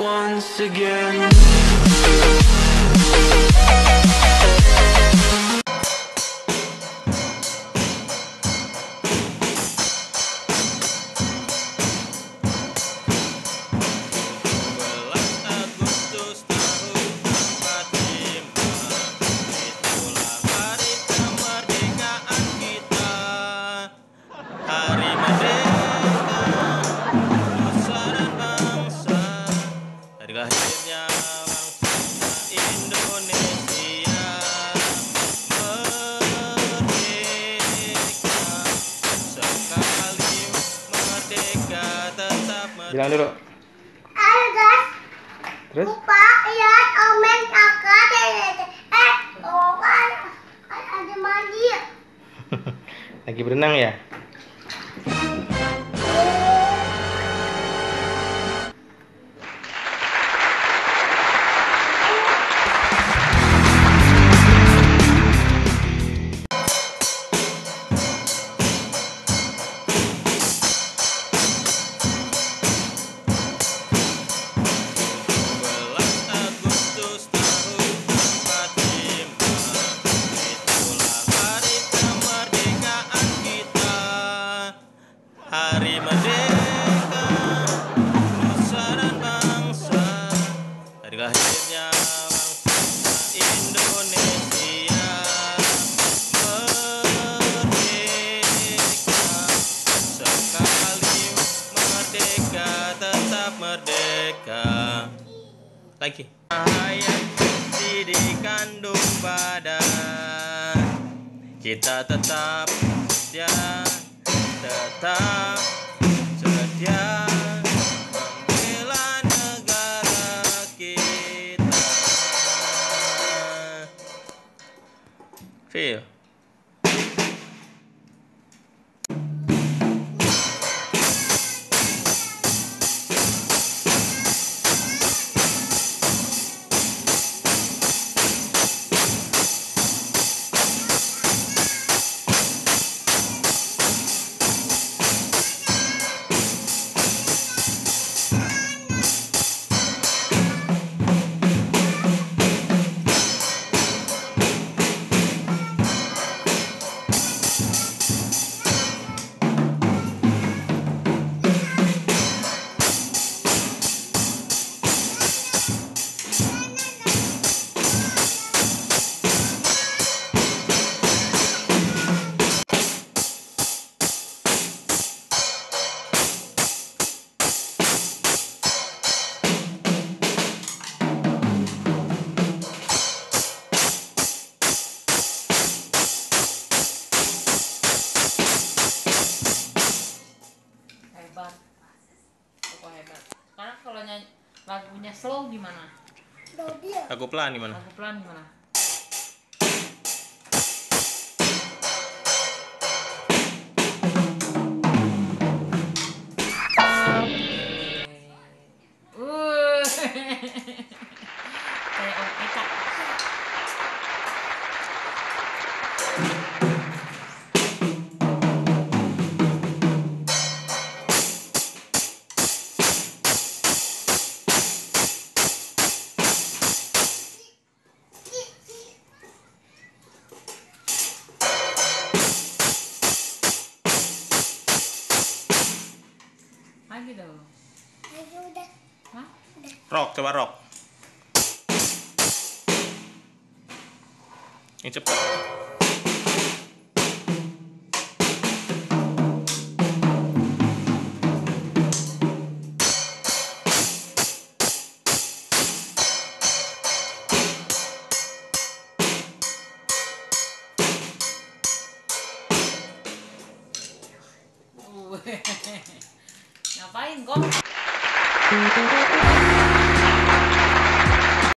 once again. Bilang dulu. Guys, Terus? lupa lihat omen kakak dede. Eh, oh kan ada mandi. Lagi berenang ya? Hari merdeka Nusa bangsa. Hari lahirnya bangsa Indonesia Merdeka. Sekali merdeka tetap merdeka. Lagi. Ayat di dikandung badan. Kita tetap setia tetap setia slow gimana? Aku pelan gimana? Lagu pelan gimana gitu ayo udah Hah? udah rok coba rok yang cepat Hehehe 那欢迎你。